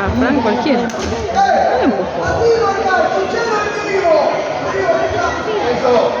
a Fran cualquiera. No empujó. Eso.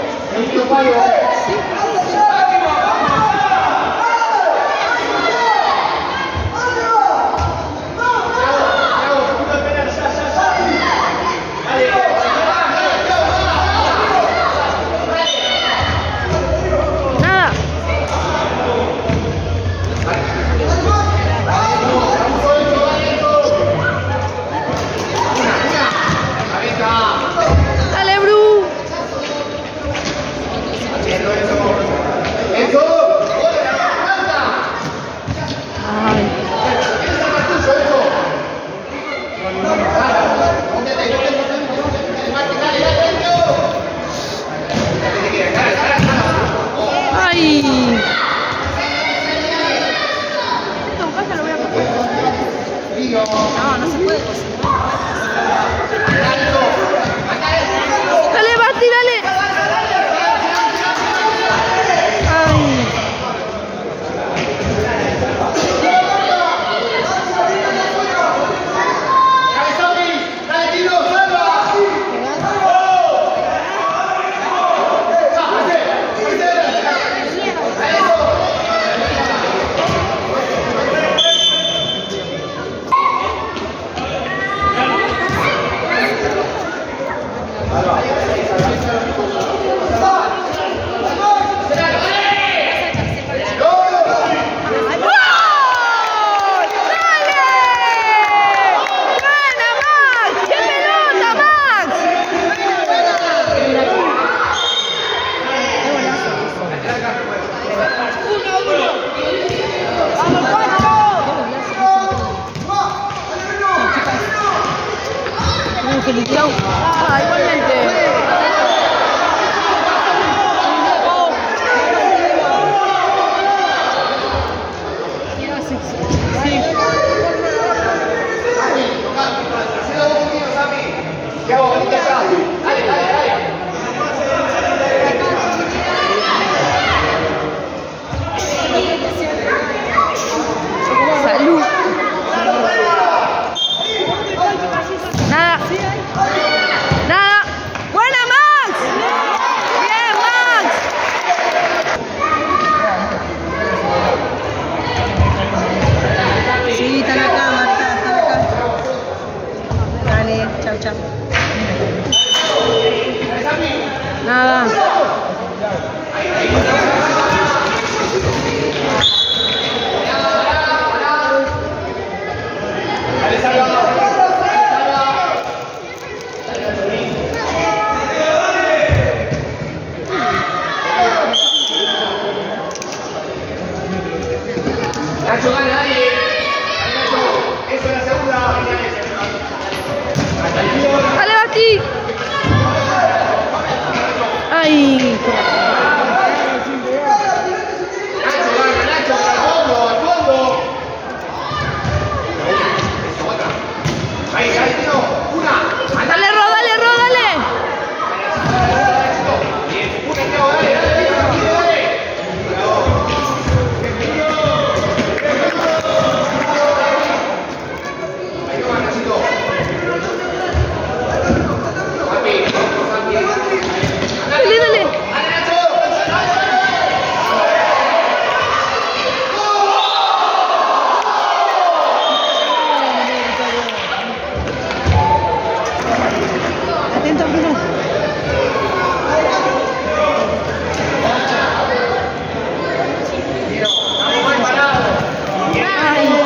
Ai.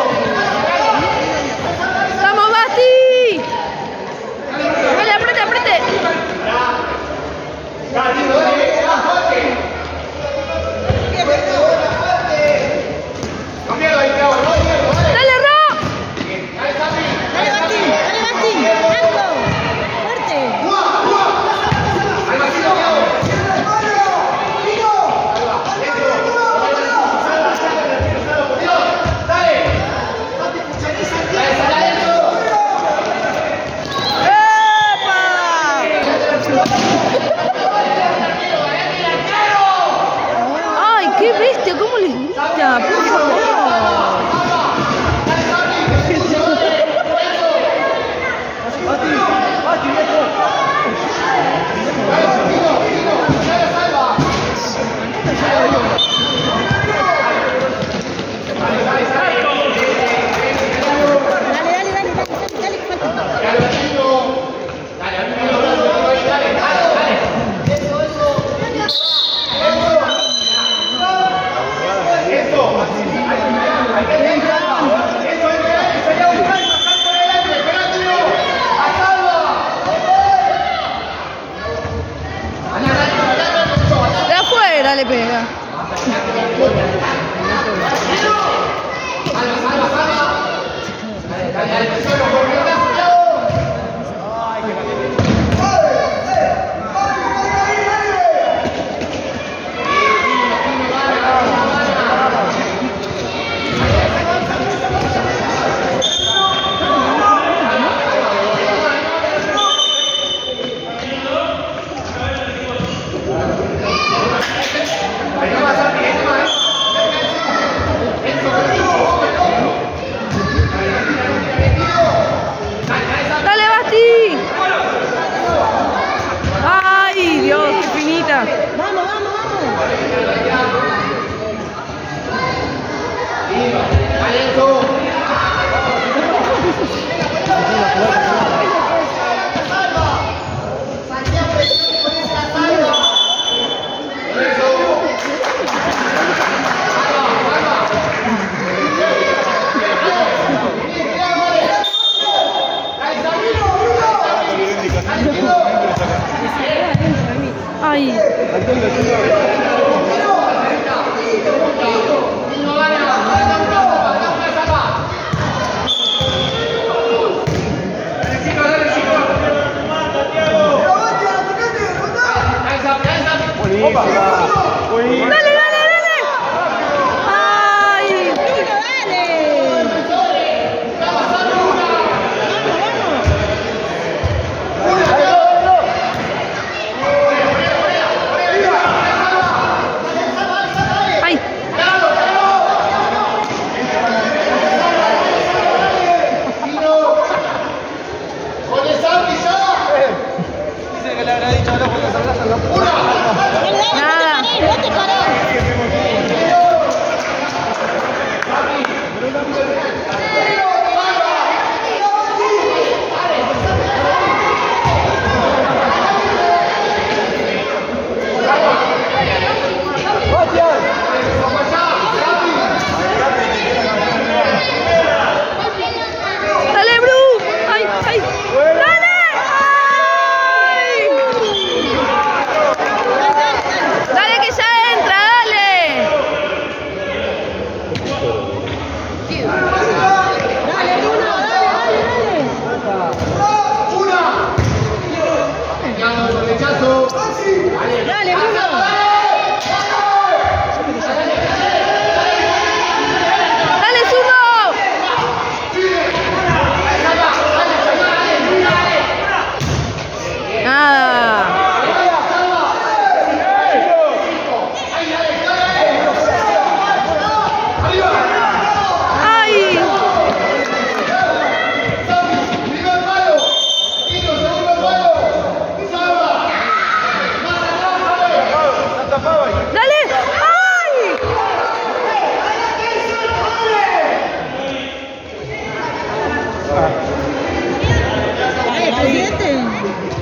Thank you.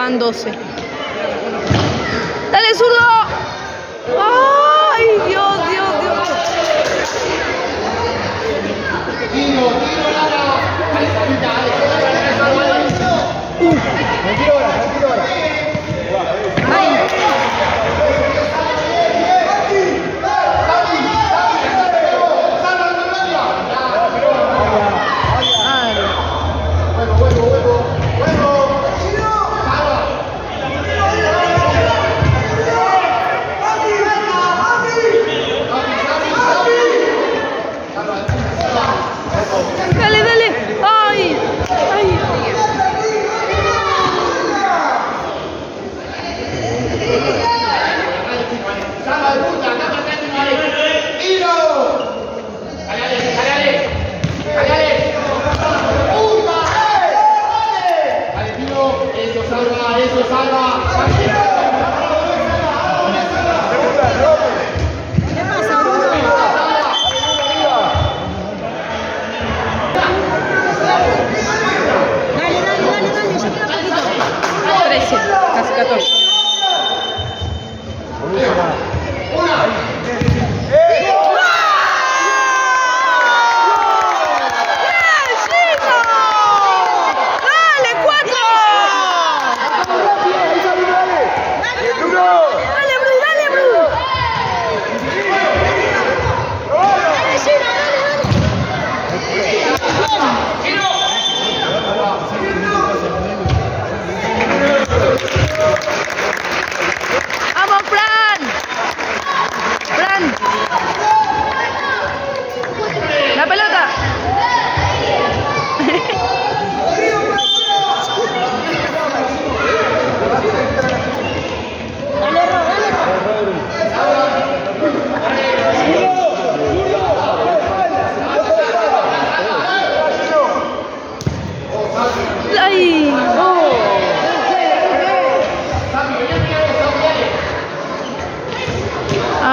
Van 12. ¡Dale, zurdo!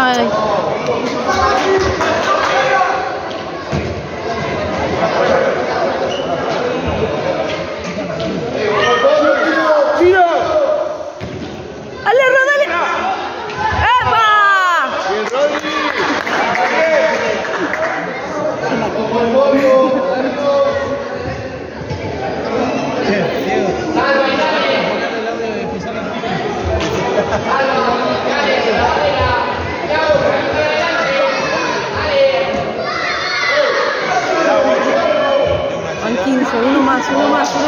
uh, танцы, ну, Маша,